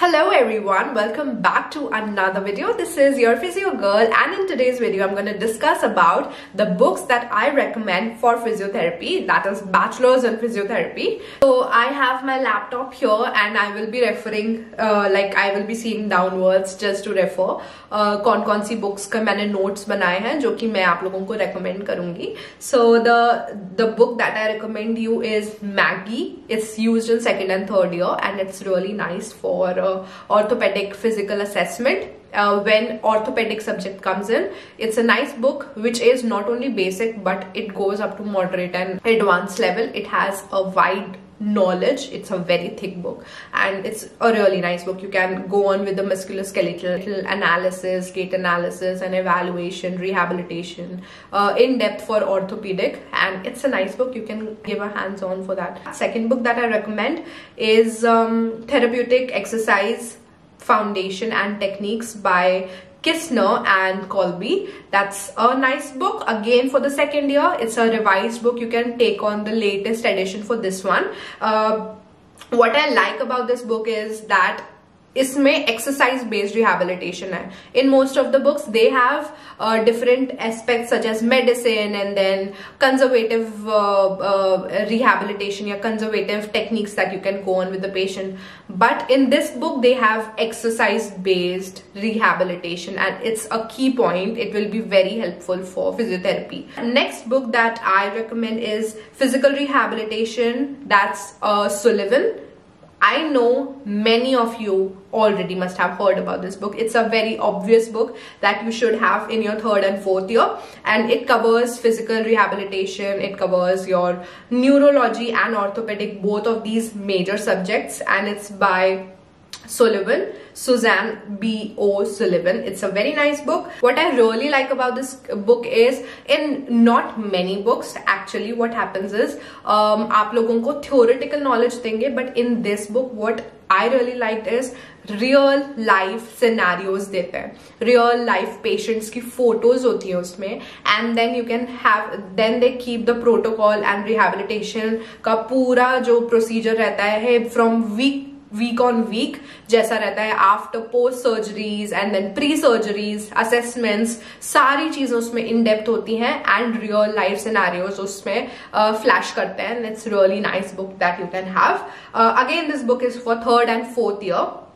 Hello everyone, welcome back to another video. This is your physio girl and in today's video I'm going to discuss about the books that I recommend for physiotherapy that is bachelor's in physiotherapy. So I have my laptop here and I will be referring uh, like I will be seeing downwards just to refer uh, कौन si books का मैंने notes बनाए हैं जो कि मैं आप लोगों को recommend करूँगी. So the the book that I recommend you is Magee. It's used in second and third year and it's really nice for uh, orthopedic physical assessment uh, when orthopedic subject comes in. It's a nice book which is not only basic but it goes up to moderate and advanced level. It has a wide knowledge. It's a very thick book. And it's a really nice book. You can go on with the musculoskeletal analysis gait analysis and evaluation rehabilitation uh, in depth for orthopedic. And it's a nice book. You can give a hands on for that. Second book that i recommend is um, therapeutic exercise foundation and techniques by Kisner and Colby. That's a nice book. Again, for the second year, it's a revised book. You can take on the latest edition for this one. Uh, what I like about this book is that इसमें exercise based rehabilitation है in most of the books they have different aspect such as medicine and then conservative rehabilitation या conservative techniques that you can go on with the patient but in this book they have exercise based rehabilitation and it's a key point it will be very helpful for physiotherapy next book that i recommend is physical rehabilitation that's uh, sullivan I know many of you already must have heard about this book. It's a very obvious book that you should have in your third and fourth year and it covers physical rehabilitation, it covers your neurology and orthopedic, both of these major subjects and it's by Sullivan, Suzanne B. O. Sullivan. It's a very nice book. What I really like about this book is in not many books actually what happens is um, आप लोगों को theoretical knowledge देंगे but in this book what I really liked is real life scenarios देते हैं real life patients की photos होती हैं उसमें and then you can have then they keep the protocol and rehabilitation का पूरा जो प्रोसीजर रहता है from week week on week जैसा रहता है after post surgeries and then pre surgeries assessments सारी चीज़ें उसमें इन डेप्थ होती हैं एंड रियल लाइफ सिनेरियोज उसमें फ्लैश uh, करते हैं it's really nice book that you can have again this book is for third and fourth year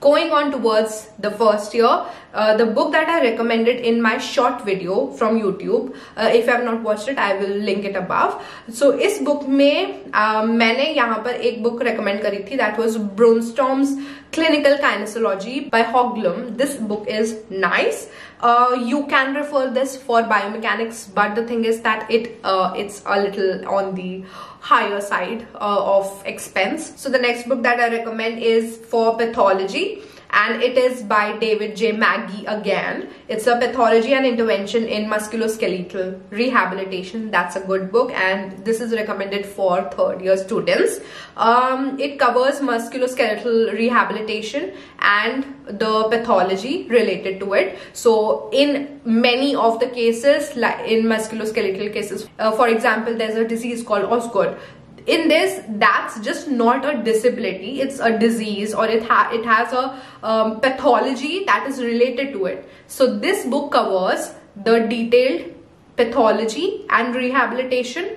going on towards the first year uh, the book that i recommended in my short video from youtube uh, if you have not watched it i will link it above. So is book mein uh, maine yahan par ek book recommend kari thi that was Brunnstrom's clinical kinesiology by Houglum. This book is nice. Uh, you can refer this for biomechanics, but the thing is that it uh, it's a little on the higher side uh, of expense. So the next book that I recommend is for pathology and it is by David J. Magee again. It's a pathology and intervention in musculoskeletal rehabilitation. That's a good book and this is recommended for third year students. Um, it covers musculoskeletal rehabilitation and the pathology related to it. So in many of the cases, like in musculoskeletal cases, uh, for example, there's a disease called Osgood in this that's just not a disability. It's a disease or it, ha it has a um, pathology that is related to it. So this book covers the detailed pathology and rehabilitation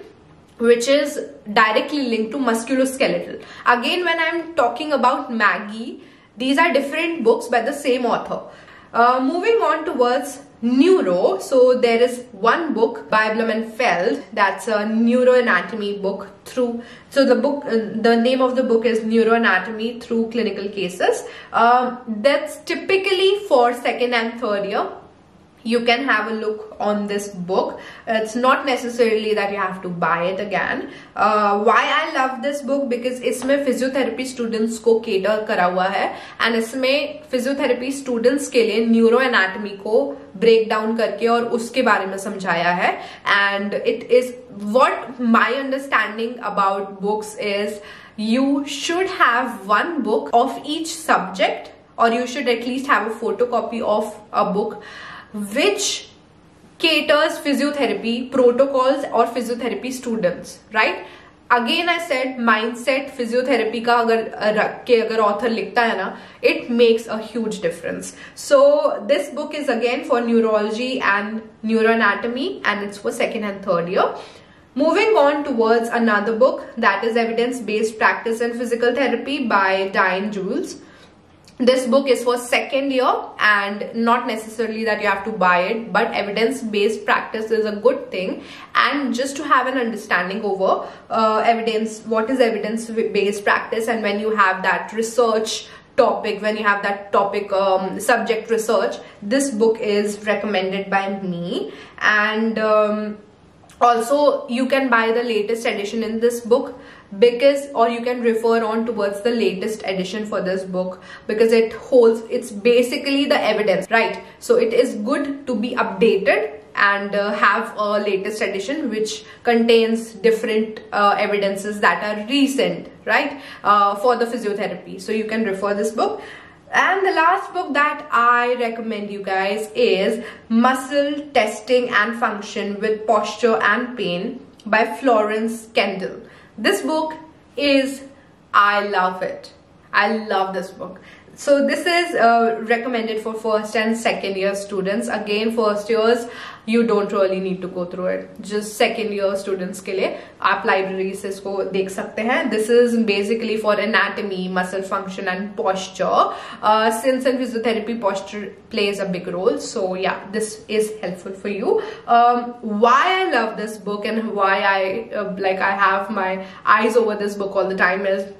which is directly linked to musculoskeletal. Again when i'm talking about Magee these are different books by the same author. Uh, moving on towards neuro. So there is one book by blumenfeld that's a neuroanatomy book through so the book uh, the name of the book is neuroanatomy through clinical cases. Uh, that's typically for second and third year you can have a look on this book it's not necessarily that you have to buy it again uh, why i love this book because इसमें physiotherapy students को cater करा हुआ है and इसमें physiotherapy students के लिए neuro anatomy को break down करके और उसके बारे में समझाया है and it is what my understanding about books is you should have one book of each subject or you should at least have a photocopy of a book which caters physiotherapy protocols or physiotherapy students right? Again i said mindset physiotherapy ka agar ke agar author likhta hai na it makes a huge difference. So this book is again for neurology and neuroanatomy and it's for second and third year. Moving on towards another book that is evidence based practice in physical therapy by Dianne Jewell. This book is for second year and not necessarily that you have to buy it, but evidence based practice is a good thing. And just to have an understanding over uh, evidence, what is evidence based practice, and when you have that research topic when you have that topic um, subject research this book is recommended by me and um, also you can buy the latest edition in this book because or you can refer on towards the latest edition for this book because it holds it's basically the evidence right? So it is good to be updated and uh, have a latest edition which contains different uh, evidences that are recent right? Uh, for the physiotherapy. So you can refer this book. And the last book that I recommend you guys is Muscle Testing and Function with Posture and Pain by Florence Kendall. This book is, I love it. I love this book. So this is uh, recommended for first and second year students. Again, first years, you don't really need to go through it. Just second year students के लिए आप library से इसको देख सकते हैं. This is basically for anatomy, muscle function and posture. Uh, since in physiotherapy, posture plays a big role. So yeah, this is helpful for you. Um, why I love this book and why I uh, like I have my eyes over this book all the time is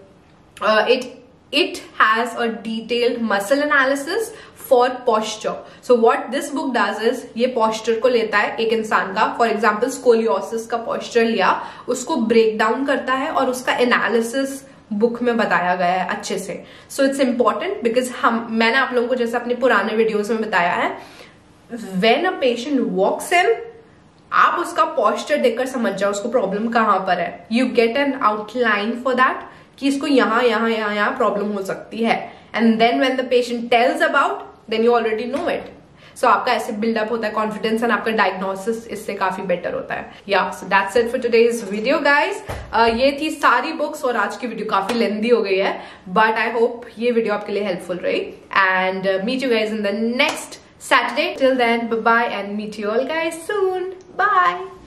uh, it it has a detailed muscle analysis for posture. So what this book does is, ये posture को लेता है एक इंसान का for example scoliosis का posture लिया, उसको ब्रेक डाउन करता है और उसका एनालिसिस बुक में बताया गया है अच्छे से। सो इट्स इंपॉर्टेंट बिकॉज़ हम, मैंने आप लोगों को जैसे अपने पुराने वीडियोस में बताया है when a patient walks in आप उसका पॉस्चर देखकर समझ जाओ उसको प्रॉब्लम कहाँ पर है। You get an outline for that कि इसको यहाँ यहाँ यहाँ यहाँ प्रॉब्लम हो सकती है and then when the patient tells about then you already know it so आपका ऐसे बिल्डअप होता है कॉन्फिडेंस एंड आपका डायग्नोसिस इससे काफ़ी बेटर होता है या so that's it for today's video guys ये थी सारी बुक्स और आज की वीडियो काफ़ी लेंदी हो गई है बट आई होप ये वीडियो आपके लिए हेल्पफुल रही and meet you guys in the next. Till then, bye bye and meet you all guys soon. Bye.